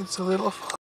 It's a little